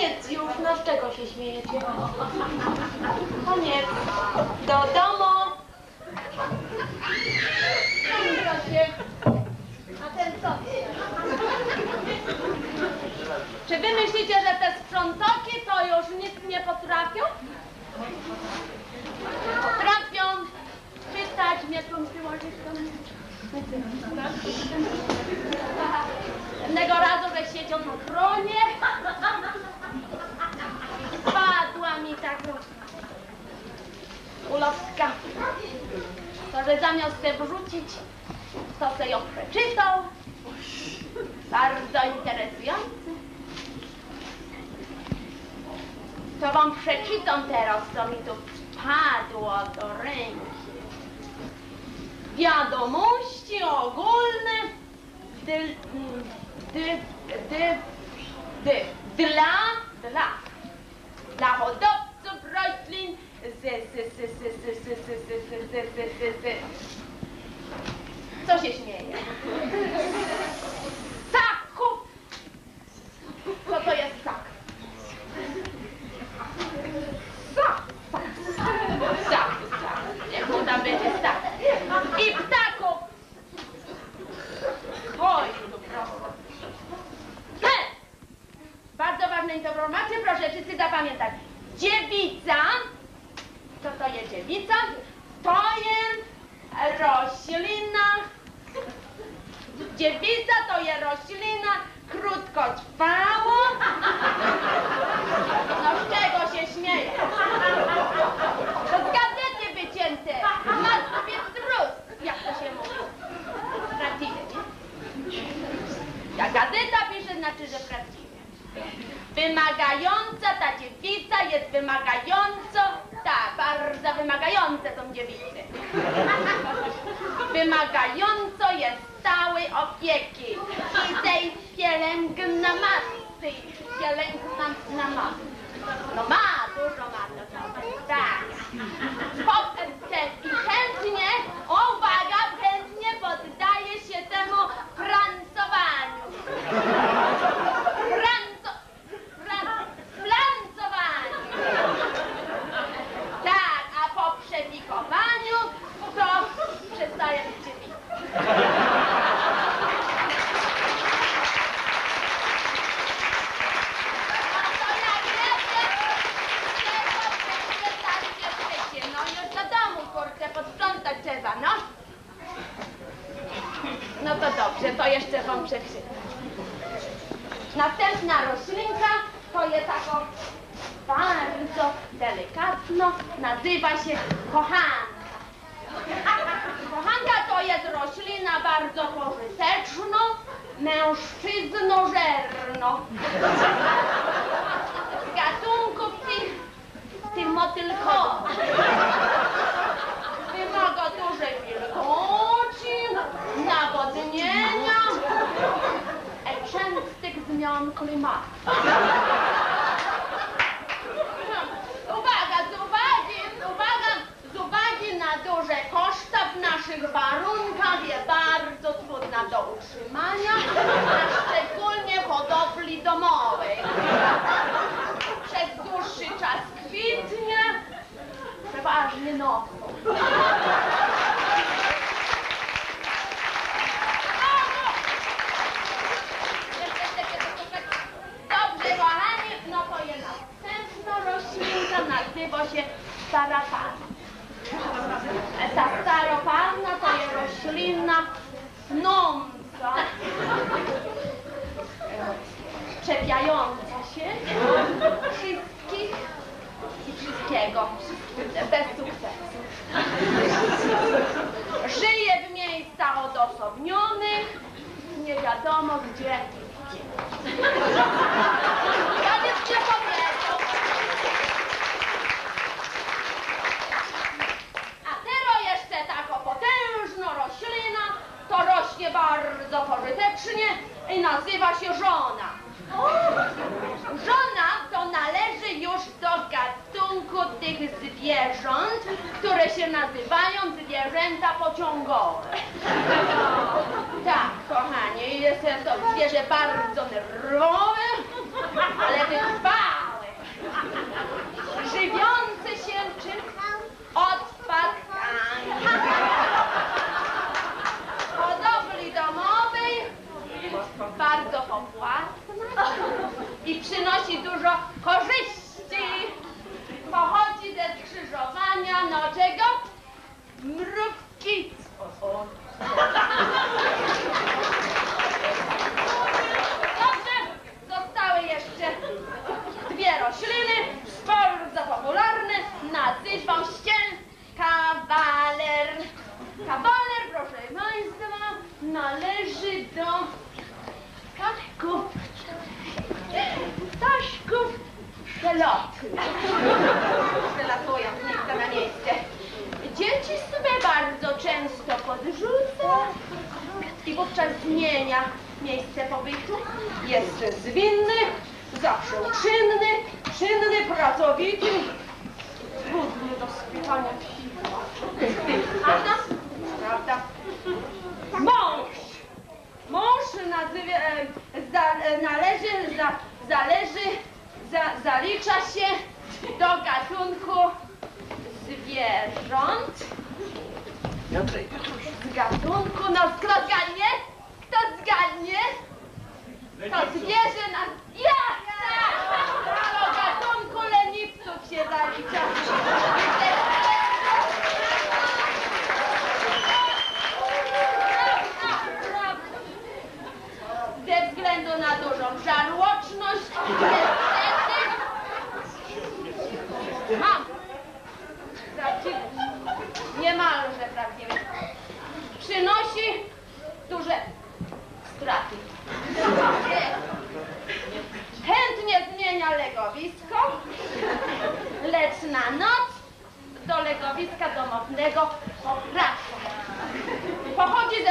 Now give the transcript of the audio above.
Koniec już, no z czego się śmiejecie? Koniec. Do domu. A ten co? Czy wy myślicie, że te sprzątoki to już nic nie potrafią? Potrafią czytać, mieszką przyłożyć do Jednego razu, że siedział na tronie, padła mi tak ulotka. To, że zamiast wrzucić, to sobie ją przeczytał. Bardzo interesujący. To wam przeczytam teraz, co mi tu wpadło do ręki. Wiadomości ogólne dy, dy, dy, dla Co się śmieje? Tak, kup! No to jest tak. Tak, tak, tak, tak. Niech mu tam będzie tak. I ptaków! Oj, to. Bardzo ważna informacja, proszę wszyscy zapamiętać. Dziewica co to jest dziewica? To jest roślina. Dziewica to jest roślina krótkotrwała. No z czego się śmieje? To z gazety wycięte. Martwiec wróz, jak to się mówi. Prawdziwe, nie? Jak gazeta pisze, znaczy, że prawdziwe. Wymagająca, ta dziewica jest wymagająco, tak, bardzo wymagające są dziewice. Wymagająco jest stałej opieki i tej pielęgnamasty, pielęgnamasty. No ma, dużo ma tam, tak. Potem i chętnie, o, uwaga, chętnie poddaje się temu francowaniu. Franco, fran, flancowaniu. Tak, a po przewikowaniu to przestaje być dziewica. No to jak wiecie, trzeba przeczytać wiecie, no już do domu, kurczę, posprzątać trzeba, no. No to dobrze, to jeszcze wam przeczytam. Następna roślinka to jest tako bardzo delikatno, nazywa się kochanka. Kochanka to jest roślina bardzo pożyteczna, mężczyznożerno. Z gatunków tych, tych motylkowych. Częstych zmian klimatu. Uwaga, z uwagi, uwaga, z uwagi na duże koszta w naszych warunkach jest bardzo trudna do utrzymania, a szczególnie hodowli domowej. Przez dłuższy czas kwitnie, przeważnie nocą. Dobrze, kochani, no to jest następna roślinka, nazywa się staropanna. Ta staropanna to jest roślina tnąca, czepiająca się wszystkich i wszystkiego, bez sukcesu. Żyje w miejscach odosobnionych, nie wiadomo gdzie gdzie. Ja nic nie powiedział. A teraz jeszcze taka potężna roślina, to rośnie bardzo pożytecznie i nazywa się żona. Żona to należy już do gatunku tych zwierząt, które się nazywają zwierzęta pociągowe. Tak, kochanie, jest to zwierzę bardzo nerwowe, ale bardzo popłatna i przynosi dużo korzyści. Pochodzi ze skrzyżowania noczego mrówki. Dobrze, zostały jeszcze dwie rośliny, bardzo popularny, nazywał się kawaler. Kawaler, proszę Państwa, należy do ptaszków, ptaszków przelotnych. Przelatują z miejsca na miejsce. Dzieci sobie bardzo często podrzuca i wówczas zmienia miejsce pobytu. Jest zwinny, zawsze uczynny, czynny, pracowity. Trudny do skrywania piwa. Anna? Prawda? Mąż! Należy, za, zależy, za, zalicza się do gatunku zwierząt. Z gatunku, no kto zgadnie? Kto zgadnie? To zwierzę na... Ja! Tak! Do gatunku leniwców się zalicza. Ze względu na dużą żarłoczność, niestety... Mam! Prawdziwy. Niemalże prawdziwy. Przynosi duże straty. Chętnie zmienia legowisko, lecz na noc do legowiska domownego wraca. Pochodzi ze